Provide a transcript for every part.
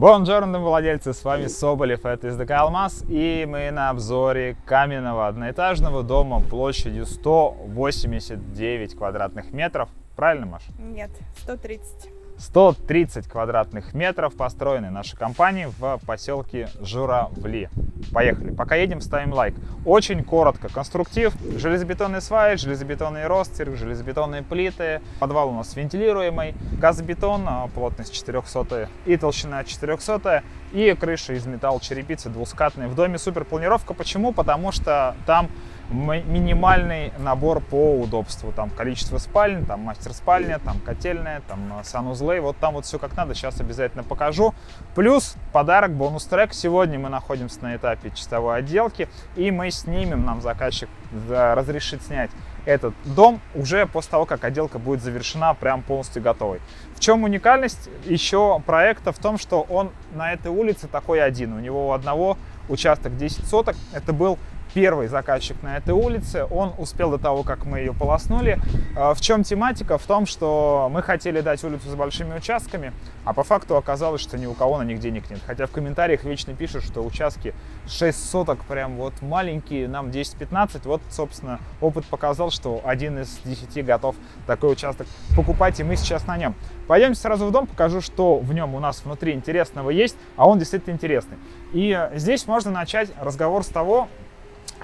Бонжорно, владельцы, с вами Соболев, это СДК Алмаз, и мы на обзоре каменного одноэтажного дома площадью 189 квадратных метров. Правильно, Маш? Нет, 130. 130 квадратных метров построены нашей компанией в поселке Журавли. Поехали. Пока едем, ставим лайк. Очень коротко. Конструктив. Железобетонный свай, железобетонный ростер, железобетонные плиты. Подвал у нас вентилируемый. Газобетон, а, плотность 400 и толщина 400. И крыша из металла черепицы двускатная. В доме супер планировка. Почему? Потому что там минимальный набор по удобству. Там количество спален, там мастер-спальня, там котельная, там э, санузлы. Вот там вот все как надо, сейчас обязательно покажу. Плюс подарок, бонус-трек. Сегодня мы находимся на этапе чистовой отделки, и мы снимем, нам заказчик разрешит снять этот дом уже после того, как отделка будет завершена, прям полностью готовой. В чем уникальность еще проекта в том, что он на этой улице такой один. У него у одного участок 10 соток. Это был первый заказчик на этой улице. Он успел до того, как мы ее полоснули. А, в чем тематика? В том, что мы хотели дать улицу с большими участками, а по факту оказалось, что ни у кого на них денег нет. Хотя в комментариях вечно пишут, что участки 6 соток прям вот маленькие, нам 10-15. Вот, собственно, опыт показал, что один из 10 готов такой участок покупать, и мы сейчас на нем. Пойдемте сразу в дом, покажу, что в нем у нас внутри интересного есть, а он действительно интересный. И здесь можно начать разговор с того,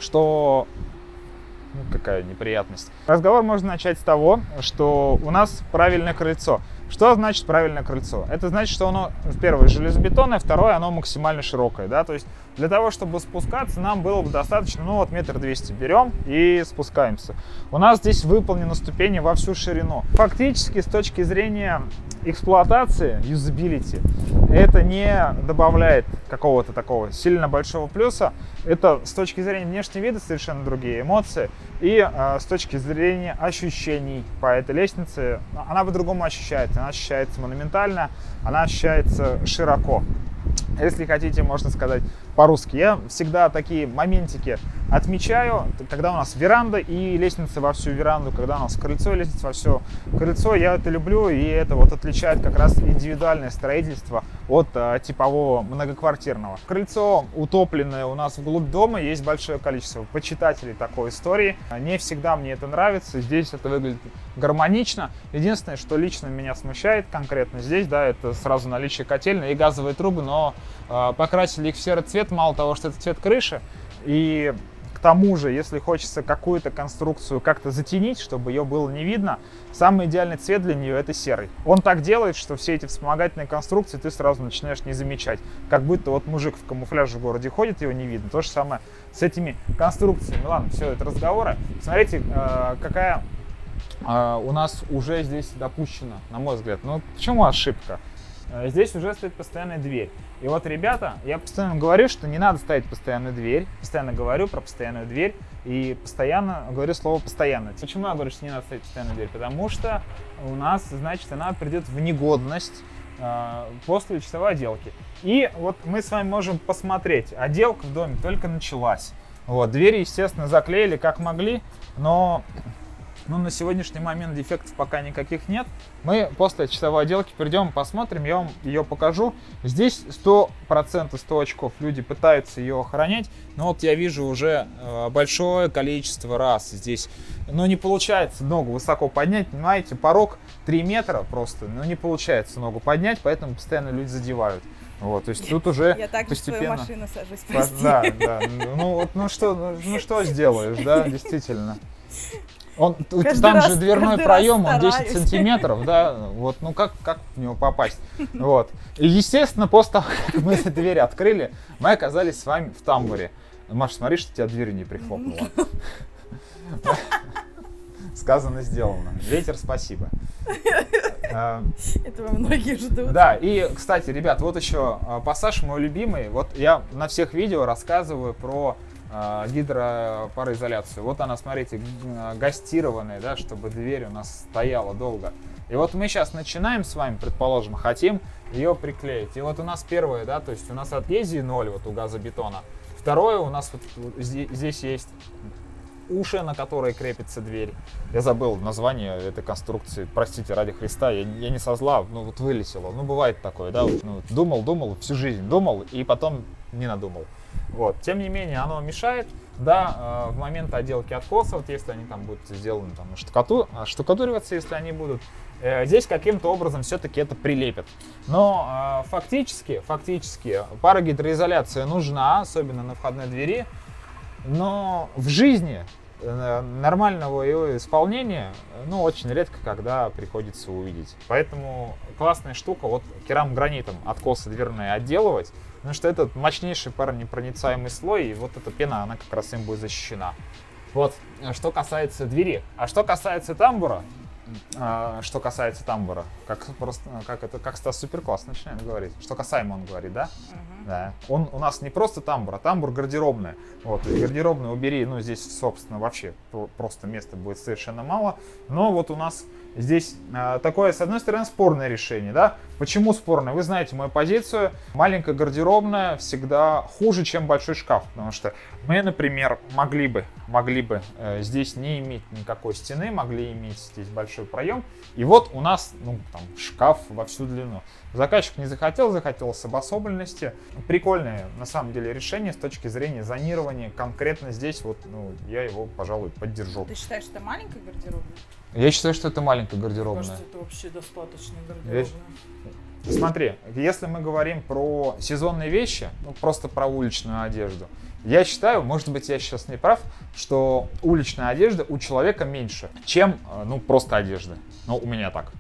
что ну, какая неприятность. Разговор можно начать с того, что у нас правильное крыльцо. Что значит правильное крыльцо? Это значит, что оно, первое, железобетонное, второе, оно максимально широкое, да, то есть для того, чтобы спускаться, нам было бы достаточно, ну вот метр двести берем и спускаемся. У нас здесь выполнены ступени во всю ширину. Фактически, с точки зрения эксплуатации, юзабилити, это не добавляет какого-то такого сильно большого плюса. Это с точки зрения внешнего вида совершенно другие эмоции. И э, с точки зрения ощущений по этой лестнице, она по-другому ощущается. Она ощущается монументально, она ощущается широко если хотите, можно сказать по-русски. Я всегда такие моментики отмечаю, когда у нас веранда и лестница во всю веранду, когда у нас крыльцо и лестница во все крыльцо. Я это люблю, и это вот отличает как раз индивидуальное строительство от а, типового многоквартирного. Крыльцо утопленное у нас вглубь дома, есть большое количество почитателей такой истории. Не всегда мне это нравится, здесь это выглядит гармонично. Единственное, что лично меня смущает конкретно здесь, да, это сразу наличие котельной и газовые трубы, но э, покрасили их в серый цвет, мало того, что это цвет крыши, и тому же, если хочется какую-то конструкцию как-то затенить, чтобы ее было не видно, самый идеальный цвет для нее это серый. Он так делает, что все эти вспомогательные конструкции ты сразу начинаешь не замечать. Как будто вот мужик в камуфляже в городе ходит, его не видно. То же самое с этими конструкциями. Ладно, все, это разговоры. Смотрите, э, какая э, у нас уже здесь допущена, на мой взгляд. Ну, почему ошибка? Э, здесь уже стоит постоянная дверь. И вот, ребята, я постоянно говорю, что не надо ставить постоянную дверь. Постоянно говорю про постоянную дверь. И постоянно говорю слово «постоянно». Почему я говорю, что не надо ставить постоянную дверь? Потому что у нас, значит, она придет в негодность э, после часовой отделки. И вот мы с вами можем посмотреть. Отделка в доме только началась. Вот, двери, естественно, заклеили как могли, но но на сегодняшний момент дефектов пока никаких нет. Мы после часовой отделки придем, посмотрим, я вам ее покажу. Здесь 100% 100 очков люди пытаются ее охранять, но вот я вижу уже э, большое количество раз здесь. Но не получается ногу высоко поднять, понимаете, порог 3 метра просто, но не получается ногу поднять, поэтому постоянно люди задевают. Вот, то есть тут уже Я так постепенно... в свою машину сажусь, прости. Да, да. Ну вот, ну что, ну, ну что сделаешь, да, действительно. Он, Каждый там раз- же дверной проем, он 10 стараюсь. сантиметров, да, вот, ну как, как в него попасть, вот. И, естественно, после того, как мы эти двери открыли, мы оказались с вами в тамбуре. Маша, смотри, что тебя дверь не прихлопнула. Сказано, сделано. Ветер, спасибо. А, Этого многие ждут. да, и, кстати, ребят, вот еще а, пассаж мой любимый. Вот я на всех видео рассказываю про гидропароизоляцию. Вот она, смотрите, а, гастированная, да, чтобы дверь у нас стояла долго. И вот мы сейчас начинаем с вами, предположим, хотим ее приклеить. И вот у нас первое, да, то есть у нас адгезии 0 вот у газобетона. Второе у нас вот здесь есть уши, на которые крепится дверь. Я забыл название этой конструкции, простите, ради Христа, я, я не со зла, ну вот вылетело. Ну бывает такое, да, вот, ну, думал, думал, всю жизнь думал и потом не надумал. Вот. Тем не менее, оно мешает, да, э, в момент отделки откоса, вот если они там будут сделаны, там, штукату, штукатуриваться, если они будут, э, здесь каким-то образом все-таки это прилепят. Но э, фактически, фактически, парогидроизоляция нужна, особенно на входной двери, но в жизни нормального его исполнения, ну, очень редко, когда приходится увидеть. Поэтому классная штука, вот керамогранитом откосы дверные отделывать, потому что это мощнейший паронепроницаемый слой, и вот эта пена, она как раз им будет защищена. Вот, что касается двери. А что касается тамбура, а, что касается тамбура, как просто, как это, как Стас Суперкласс начинает говорить. Что касаемо он говорит, да? Мгм. Да. Он у нас не просто тамбур, а тамбур гардеробная. Вот, гардеробную убери, ну, здесь, собственно, вообще про- просто места будет совершенно мало. Но вот у нас здесь а, такое, с одной стороны, спорное решение, да? Почему спорное? Вы знаете мою позицию. Маленькая гардеробная всегда хуже, чем большой шкаф, потому что мы, например, могли бы, могли бы э, здесь не иметь никакой стены, могли иметь здесь большой проем. И вот у нас, ну, там, шкаф во всю длину. Заказчик не захотел, захотел обособленности. Прикольное, на самом деле, решение с точки зрения зонирования. Конкретно здесь вот, ну, я его, пожалуй, поддержу. Ты считаешь, это маленькая гардеробная? Я считаю, что это маленькая Мне гардеробная. кажется, это вообще достаточно гардеробная. Смотри, если мы говорим про сезонные вещи, ну просто про уличную одежду, я считаю, может быть, я сейчас не прав, что уличная одежда у человека меньше, чем, э, ну, просто одежда. Ну, у меня так.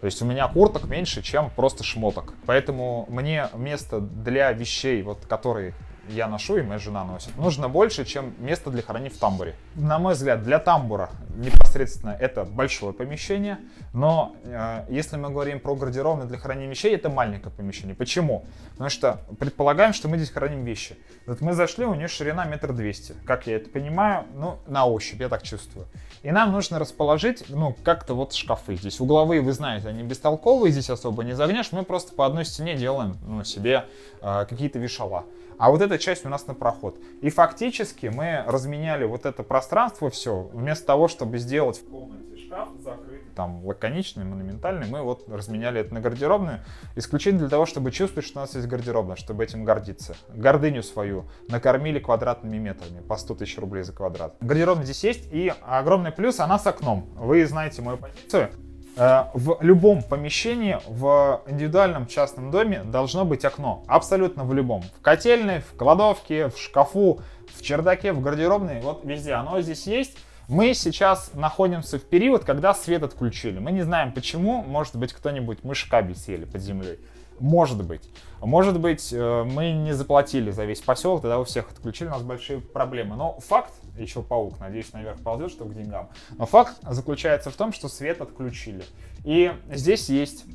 То есть у меня курток меньше, чем просто шмоток. Поэтому мне место для вещей, вот, которые я ношу и моя жена носит, нужно больше, чем место для хранения в тамбуре. На мой взгляд, для тамбура непосредственно это большое помещение, но э, если мы говорим про гардеробную для хранения вещей, это маленькое помещение. Почему? Потому что предполагаем, что мы здесь храним вещи. Вот мы зашли, у нее ширина метр двести. Как я это понимаю? Ну, на ощупь, я так чувствую. И нам нужно расположить, ну, как-то вот шкафы здесь. Угловые, вы знаете, они бестолковые, здесь особо не загнешь. Мы просто по одной стене делаем, ну, себе э, какие-то вешала. А вот эта часть у нас на проход. И фактически мы разменяли вот это пространство все, вместо того, чтобы сделать в комнате шкаф закрытый, там, лаконичный, монументальный, мы вот разменяли это на гардеробную, исключительно для того, чтобы чувствовать, что у нас есть гардеробная, чтобы этим гордиться. Гордыню свою накормили квадратными метрами, по 100 тысяч рублей за квадрат. Гардеробная здесь есть, и огромный плюс, она с окном. Вы знаете мою позицию. Э, В любом помещении, в индивидуальном частном доме должно быть окно. Абсолютно в любом. В котельной, в кладовке, в шкафу, в чердаке, в гардеробной. Вот везде оно здесь есть. Мы сейчас находимся в период, когда свет отключили. Мы не знаем почему. Может быть, кто-нибудь мышь кабель съели под землей. Может быть. Может быть, э, мы не заплатили за весь поселок, тогда у всех отключили, у нас большие проблемы. Но факт, еще паук, надеюсь, наверх ползет, что к деньгам. Но факт заключается в том, что свет отключили. И здесь есть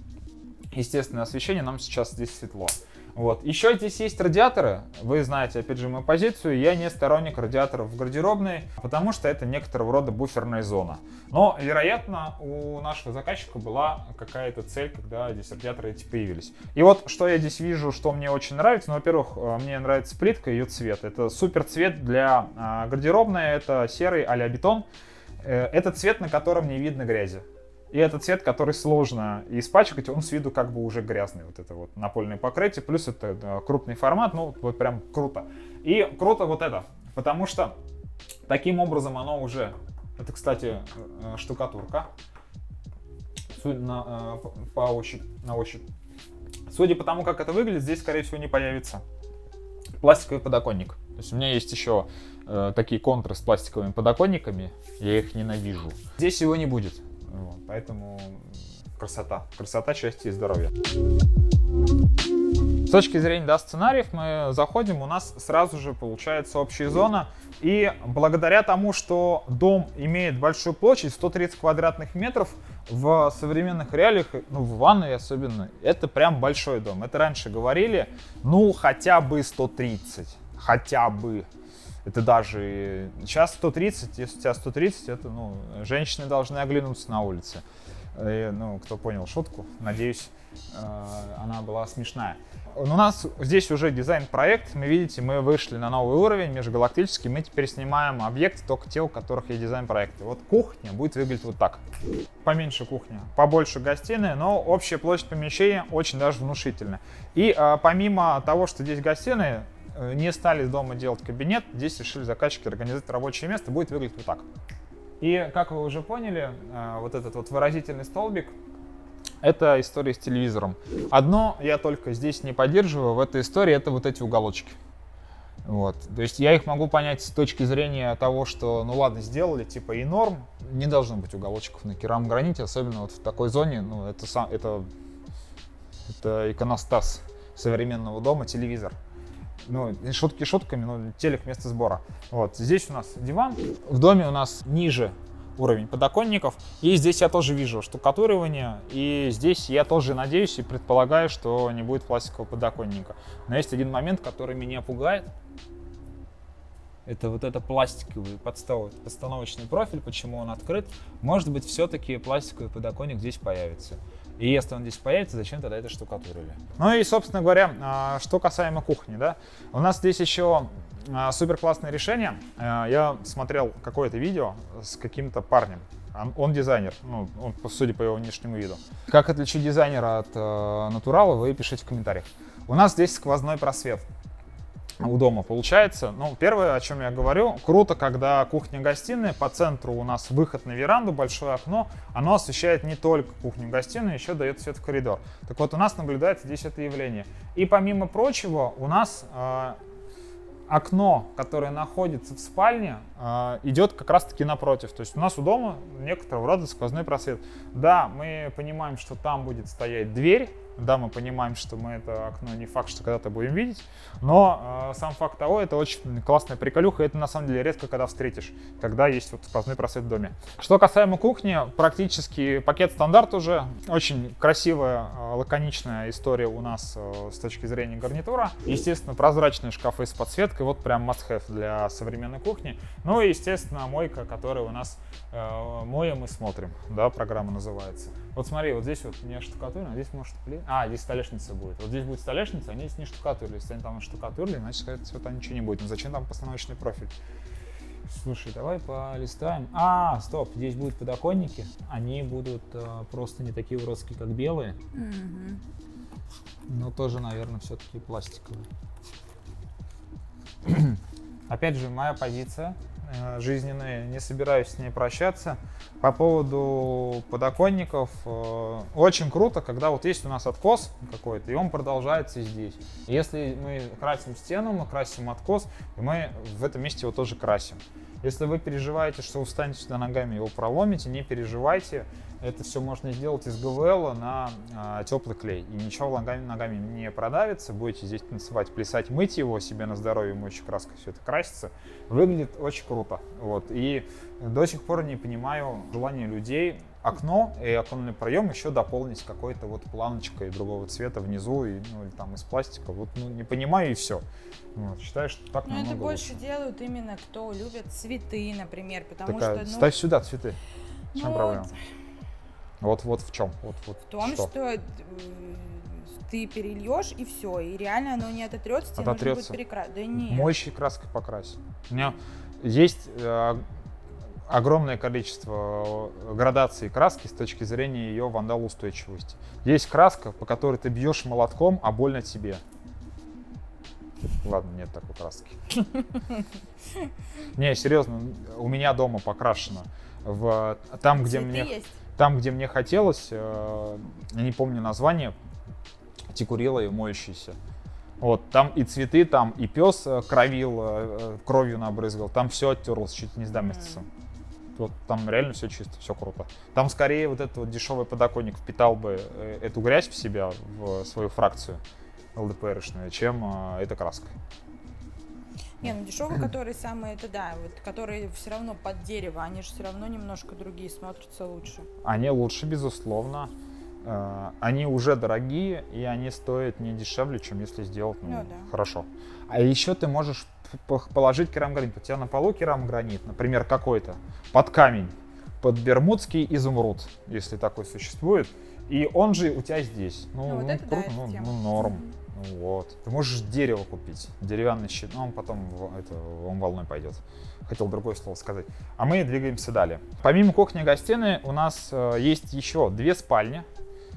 естественное освещение, нам сейчас здесь светло. Вот. Еще здесь есть радиаторы. Вы знаете, опять же, мою позицию. Я не сторонник радиаторов в гардеробной, потому что это некоторого рода буферная зона. Но, вероятно, у нашего заказчика была какая-то цель, когда здесь радиаторы эти появились. И вот, что я здесь вижу, что мне очень нравится. Ну, во-первых, э, мне нравится плитка, ее цвет. Это супер цвет для а, гардеробной. Это серый а-ля бетон. Э, Это цвет, на котором не видно грязи. И это цвет, который сложно испачкать, он с виду как бы уже грязный, вот это вот напольное покрытие, плюс это крупный формат, ну вот прям круто. И круто вот это, потому что таким образом оно уже, это, кстати, э, штукатурка, на, э, по ощупь, на ощупь. Судя по тому, как это выглядит, здесь, скорее всего, не появится пластиковый подоконник. То есть у меня есть еще э, такие контры с пластиковыми подоконниками, я их ненавижу. Здесь его не будет, Вот, поэтому красота. Красота, счастье и здоровье. С точки зрения да, сценариев мы заходим, у нас сразу же получается общая зона. И благодаря тому, что дом имеет большую площадь, 130 квадратных метров, в современных реалиях, ну в ванной особенно, это прям большой дом. Это раньше говорили, ну хотя бы 130, хотя бы. Это даже сейчас 130, если у тебя 130, это, ну, женщины должны оглянуться на улице. И, ну, кто понял шутку, надеюсь, э, она была смешная. у нас здесь уже дизайн-проект. Мы видите, мы вышли на новый уровень межгалактический. Мы теперь снимаем объекты только те, у которых есть дизайн-проекты. Вот кухня будет выглядеть вот так. Поменьше кухня, побольше гостиная, но общая площадь помещения очень даже внушительная. И а, помимо того, что здесь гостиная, э, не стали дома делать кабинет, здесь решили заказчики организовать рабочее место, будет выглядеть вот так. И как вы уже поняли, э, вот этот вот выразительный столбик, это история с телевизором. Одно я только здесь не поддерживаю в этой истории, это вот эти уголочки. Вот. То есть я их могу понять с точки зрения того, что, ну ладно, сделали, типа и норм, не должно быть уголочков на керамограните, особенно вот в такой зоне, ну это, сам, это, это иконостас современного дома, телевизор. Ну, шутки шутками, но телек место сбора. Вот, здесь у нас диван, в доме у нас ниже уровень подоконников. И здесь я тоже вижу штукатуривание. И здесь я тоже надеюсь и предполагаю, что не будет пластикового подоконника. Но есть один момент, который меня пугает. Это вот это пластиковый подстав... подстановочный профиль, почему он открыт. Может быть, все-таки пластиковый подоконник здесь появится. И если он здесь появится, зачем тогда это штукатурили? Ну и, собственно говоря, а, что касаемо кухни, да, у нас здесь еще а, супер классное решение. А, я смотрел какое-то видео с каким-то парнем. Он дизайнер, ну, он, судя по его внешнему виду. Как отличить дизайнера от э, натурала, вы пишите в комментариях. У нас здесь сквозной просвет у дома получается. Ну, первое, о чем я говорю, круто, когда кухня-гостиная, по центру у нас выход на веранду, большое окно, оно освещает не только кухню-гостиную, еще дает свет в коридор. Так вот, у нас наблюдается здесь это явление. И помимо прочего, у нас э, окно, которое находится в спальне, э, идет как раз-таки напротив. То есть у нас у дома некоторого рода сквозной просвет. Да, мы понимаем, что там будет стоять дверь, да, мы понимаем, что мы это окно не факт, что когда-то будем видеть, но э, сам факт того, это очень классная приколюха, и это на самом деле редко когда встретишь, когда есть вот сквозной просвет в доме. Что касаемо кухни, практически пакет стандарт уже, очень красивая, э, лаконичная история у нас э, с точки зрения гарнитура. Естественно, прозрачные шкафы с подсветкой, вот прям must-have для современной кухни. Ну и, естественно, мойка, которая у нас э, моем и смотрим, да, программа называется. Вот смотри, вот здесь вот не штукатурено, а здесь может плит. А, здесь столешница будет. Вот здесь будет столешница, они здесь не штукатурили. Если они там штукатурили, значит, скорее всего, там ничего не будет. Но зачем там постановочный профиль? Слушай, давай полистаем. А, стоп, здесь будут подоконники. Они будут э, просто не такие уродские, как белые. Но тоже, наверное, все-таки пластиковые. Опять же, моя позиция жизненные, не собираюсь с ней прощаться. По поводу подоконников, э, очень круто, когда вот есть у нас откос какой-то, и он продолжается здесь. Если мы красим стену, мы красим откос, и мы в этом месте его тоже красим. Если вы переживаете, что вы встанете сюда ногами и его проломите, не переживайте. Это все можно сделать из ГВЛ на а, теплый клей. И ничего ногами, ногами не продавится. Будете здесь танцевать, плясать, мыть его себе на здоровье, моющей краской все это красится. Выглядит очень круто. Вот. И до сих пор не понимаю желания людей окно и оконный проем еще дополнить какой-то вот планочкой другого цвета внизу, и, ну, или там из пластика. Вот, ну, не понимаю и все. Вот, считаю, что так Но намного это больше лучше. делают именно кто любит цветы, например, потому Такая, что... Ну, ставь сюда цветы. В чем ну, проблема? Вот, вот в чем? Вот, вот В том, что, э, ты перельешь и все, и реально оно не ототрется, тебе Ототрется. нужно будет перекрасить. Да нет. Моющей краской покрась. У меня есть э, огромное количество э, градаций краски с точки зрения ее вандалоустойчивости. Есть краска, по которой ты бьешь молотком, а больно тебе. Ладно, нет такой краски. Не, серьезно, у меня дома покрашено в там, где Цветы мне есть? Там, где мне хотелось, э, я не помню название, текурила и моющийся. Вот, там и цветы, там и пес э, кровил, э, кровью набрызгал, там все оттерлось чуть не с доместисом. Вот там реально все чисто, все круто. Там скорее вот этот вот дешевый подоконник впитал бы эту грязь в себя, в свою фракцию ЛДПРшную, чем эта краска. Не, ну дешевые, которые самые, это да, вот которые все равно под дерево, они же все равно немножко другие, смотрятся лучше. Они лучше, безусловно. Э, Они уже дорогие, и они стоят не дешевле, чем если сделать ну, Ну да. хорошо. А еще ты можешь положить керамогранит. У тебя на полу керамогранит, например, какой-то, под камень, под бермудский изумруд, если такой существует. И он же у тебя здесь. Ну, Ну, вот ну, это да, круто, эта ну, ну, норм. Вот. Ты можешь дерево купить, деревянный щит, но он потом это, он волной пойдет. Хотел другое слово сказать. А мы двигаемся далее. Помимо кухни-гостиной у нас э, есть еще две спальни,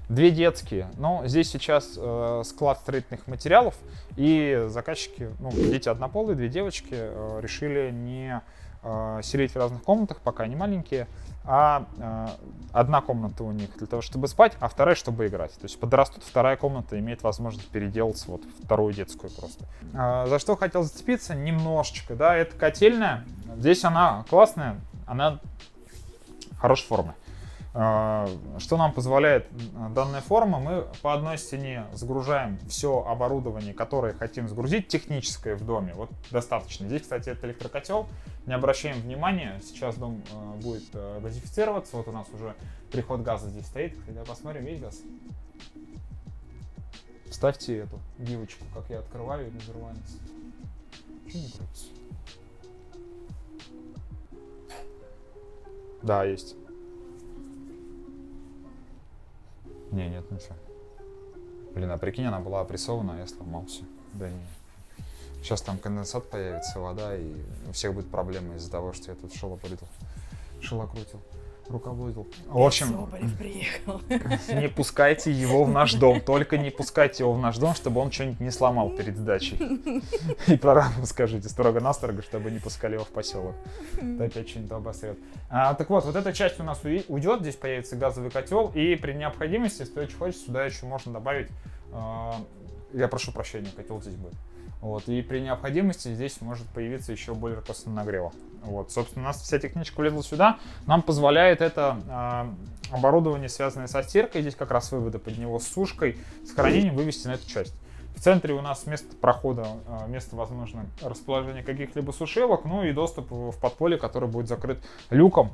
две детские. Но здесь сейчас э, склад строительных материалов, и заказчики, ну, дети однополые, две девочки, э, решили не э, селить в разных комнатах, пока они маленькие, а э, одна комната у них для того, чтобы спать, а вторая, чтобы играть. То есть подрастут, вторая комната имеет возможность переделаться вот вторую детскую просто. А, за что хотел зацепиться? Немножечко, да, это котельная. Здесь она классная, она хорошей формы. А, Что нам позволяет м, данная форма? Мы по одной стене загружаем все оборудование, которое хотим загрузить, техническое в доме. Вот достаточно. Здесь, кстати, это электрокотел. Не обращаем внимания. Сейчас дом э, будет э, газифицироваться. Вот у нас уже приход газа здесь стоит. Когда посмотрим, есть газ? Ставьте эту гивочку, как я открываю и. Чего не крутится? Да, есть. Не, нет, ничего. Блин, а прикинь, она была опрессована, а я сломался. Да не. Сейчас там конденсат появится, вода, и у всех будет проблемы из-за того, что я тут шелопрытал. Шелокрутил. Рукоблудил. В общем, не пускайте его в наш дом. Только не пускайте его в наш дом, чтобы он что-нибудь не сломал перед сдачей. И программу скажите строго-настрого, чтобы не пускали его в поселок. Это опять что-нибудь обосрет. А, так вот, вот эта часть у нас уйдет, здесь появится газовый котел, и при необходимости, если очень хочешь, сюда еще можно добавить, а, я прошу прощения, котел здесь будет. Вот, и при необходимости здесь может появиться еще бойлер после нагрева. Вот, собственно, у нас вся техничка влезла сюда. Нам позволяет это а, оборудование, связанное со стиркой, здесь как раз выводы под него с сушкой, с хранением вывести на эту часть. В центре у нас место прохода, а, место, возможно, расположения каких-либо сушилок, ну и доступ в подполье, который будет закрыт люком.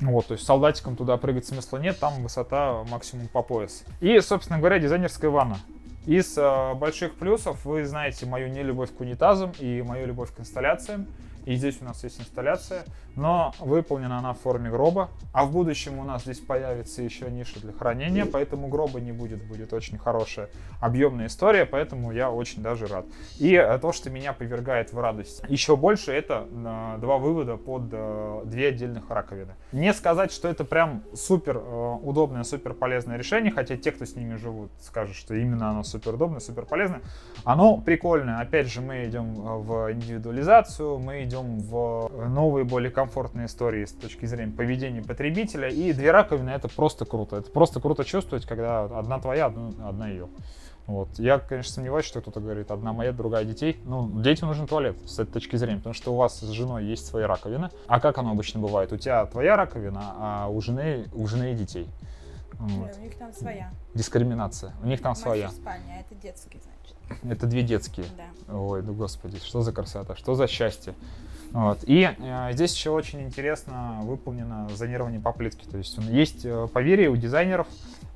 Вот, то есть солдатикам туда прыгать смысла нет, там высота максимум по пояс. И, собственно говоря, дизайнерская ванна. Из э, больших плюсов вы знаете мою нелюбовь к унитазам и мою любовь к инсталляциям. И здесь у нас есть инсталляция, но выполнена она в форме гроба. А в будущем у нас здесь появится еще ниша для хранения, поэтому гроба не будет, будет очень хорошая объемная история, поэтому я очень даже рад. И э, то, что меня повергает в радость еще больше, это э, два вывода под э, две отдельных раковины. Не сказать, что это прям супер удобное, супер полезное решение, хотя те, кто с ними живут, скажут, что именно оно супер удобное, супер полезное. Оно прикольное. Опять же, мы идем в индивидуализацию, мы идем в новые, более комфортные истории с точки зрения поведения потребителя. И две раковины это просто круто. Это просто круто чувствовать, когда одна твоя, одна, одна ее. Вот. Я, конечно, сомневаюсь, что кто-то говорит, одна моя, другая детей. Ну, детям нужен туалет с этой точки зрения, потому что у вас с женой есть свои раковины. А как оно обычно бывает? У тебя твоя раковина, а у жены, у жены и детей. Вот. У них там своя. Дискриминация. У них там своя. спальня, а это детский, значит. Это две детские. Да. Ой, ну господи, что за красота, что за счастье. Вот. И э, здесь еще очень интересно выполнено зонирование по плитке. То есть есть э, поверье у дизайнеров,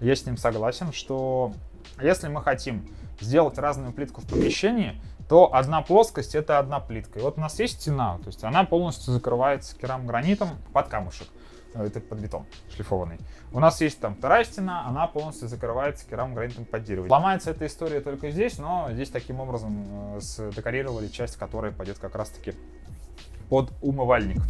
я с ним согласен, что если мы хотим сделать разную плитку в помещении, то одна плоскость это одна плитка. И вот у нас есть стена, то есть она полностью закрывается керамогранитом под камушек. Э, Это под бетон шлифованный. У нас есть там вторая стена, она полностью закрывается керамогранитом под дерево. Ломается эта история только здесь, но здесь таким образом э, декорировали часть, которая пойдет как раз-таки под умывальник.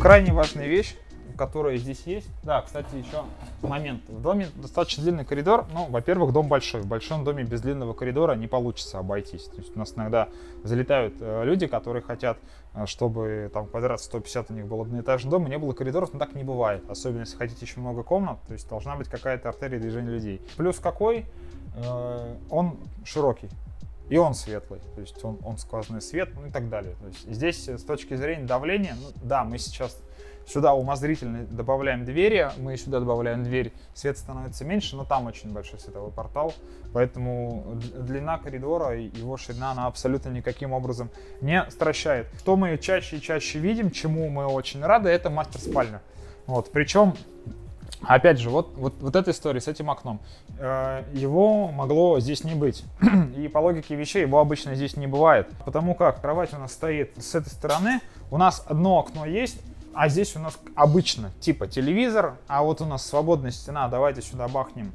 Крайне важная вещь, которая здесь есть. Да, кстати, еще момент. В доме достаточно длинный коридор. Ну, во-первых, дом большой. В большом доме без длинного коридора не получится обойтись. То есть у нас иногда залетают э, люди, которые хотят, э, чтобы там квадрат 150 у них был одноэтажный дом, и не было коридоров, но так не бывает. Особенно если хотите еще много комнат, то есть должна быть какая-то артерия движения людей. Плюс какой? Э, он широкий. И он светлый, то есть он, он сквозной свет, ну и так далее. То есть здесь с точки зрения давления, ну, да, мы сейчас сюда умозрительно добавляем двери, мы сюда добавляем дверь, свет становится меньше, но там очень большой световой портал, поэтому длина коридора и его ширина, она абсолютно никаким образом не стращает. Что мы чаще и чаще видим, чему мы очень рады, это мастер-спальня. Вот, причем Опять же, вот, вот, вот эта история с этим окном. Э, Его могло здесь не быть. И по логике вещей его обычно здесь не бывает. Потому как кровать у нас стоит с этой стороны, у нас одно окно есть, а здесь у нас обычно типа телевизор, а вот у нас свободная стена, давайте сюда бахнем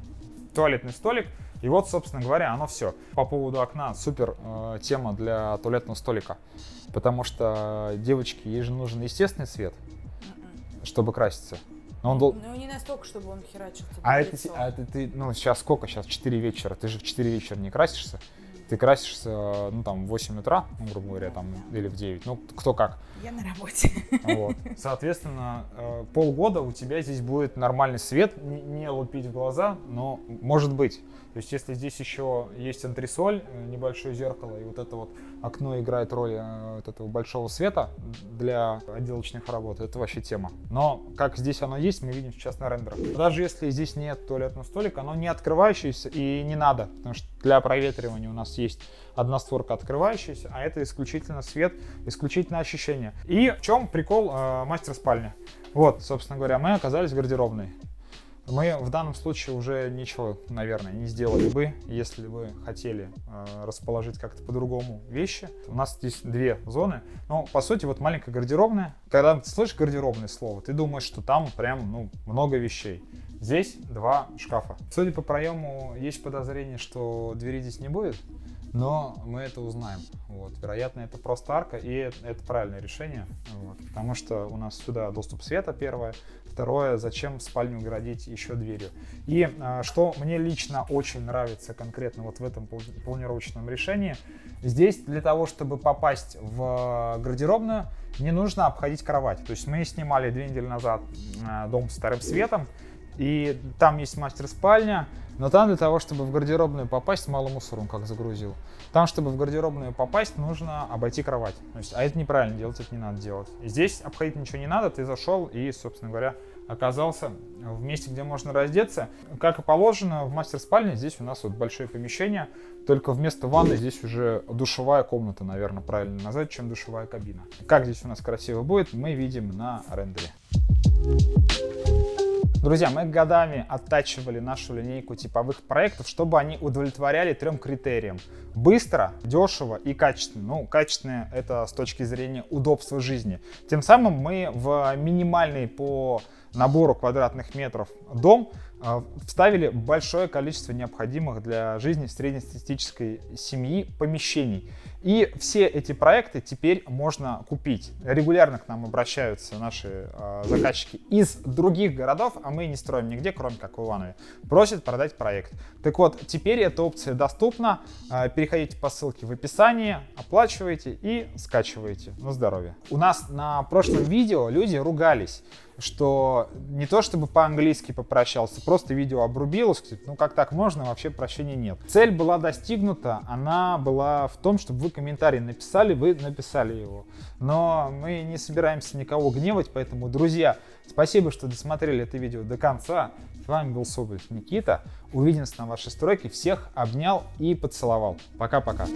туалетный столик. И вот, собственно говоря, оно все. По поводу окна супер э, тема для туалетного столика. Потому что девочки, ей же нужен естественный свет, чтобы краситься. Но он дол... Ну, не настолько, чтобы он херачил тебе А в это, лицо. а это ты, ну, сейчас сколько? Сейчас 4 вечера. Ты же в 4 вечера не красишься. Ты красишься, ну, там, в 8 утра, ну, грубо говоря, там, или в 9. Ну, кто как. Я на работе. Вот. Соответственно, э, полгода у тебя здесь будет нормальный свет, не лупить в глаза, но может быть. То есть, если здесь еще есть антресоль, э, небольшое зеркало, и вот это вот окно играет роль э, вот этого большого света для отделочных работ, это вообще тема. Но как здесь оно есть, мы видим сейчас на рендерах. Даже если здесь нет туалетного столика, оно не открывающееся и не надо, потому что для проветривания у нас есть одна створка открывающаяся, а это исключительно свет, исключительно ощущение. И в чем прикол э, мастер спальни? Вот, собственно говоря, мы оказались в гардеробной. Мы в данном случае уже ничего, наверное, не сделали бы, если бы хотели э, расположить как-то по-другому вещи. У нас здесь две зоны, но по сути вот маленькая гардеробная. Когда ты слышишь гардеробное слово, ты думаешь, что там прям ну, много вещей. Здесь два шкафа. Судя по проему, есть подозрение, что двери здесь не будет, но мы это узнаем. Вот. Вероятно, это просто арка, и это, правильное решение, вот. потому что у нас сюда доступ света первое, второе, зачем спальню градить еще дверью. И а, что мне лично очень нравится конкретно вот в этом планировочном решении, здесь для того, чтобы попасть в гардеробную, не нужно обходить кровать. То есть мы снимали две недели назад а, дом с старым светом, и там есть мастер-спальня, но там для того, чтобы в гардеробную попасть, мало мусора он как загрузил. Там, чтобы в гардеробную попасть, нужно обойти кровать. То есть, а это неправильно делать, это не надо делать. И здесь обходить ничего не надо, ты зашел и, собственно говоря, оказался в месте, где можно раздеться. Как и положено, в мастер-спальне здесь у нас вот большое помещение, только вместо ванны здесь уже душевая комната, наверное, правильно назвать, чем душевая кабина. Как здесь у нас красиво будет, мы видим на рендере. Друзья, мы годами оттачивали нашу линейку типовых проектов, чтобы они удовлетворяли трем критериям. Быстро, дешево и качественно. Ну, качественное это с точки зрения удобства жизни. Тем самым мы в минимальный по набору квадратных метров дом э, вставили большое количество необходимых для жизни среднестатистической семьи помещений. И все эти проекты теперь можно купить. Регулярно к нам обращаются наши э, заказчики из других городов, а мы не строим нигде, кроме как в Иванове. Просят продать проект. Так вот, теперь эта опция доступна. Э, переходите по ссылке в описании, оплачивайте и скачивайте. На здоровье. У нас на прошлом видео люди ругались что не то чтобы по-английски попрощался, просто видео обрубилось, ну как так можно, вообще прощения нет. Цель была достигнута, она была в том, чтобы вы комментарий написали, вы написали его. Но мы не собираемся никого гневать, поэтому, друзья, спасибо, что досмотрели это видео до конца. С вами был Соболев Никита. Увидимся на вашей стройке. Всех обнял и поцеловал. Пока-пока.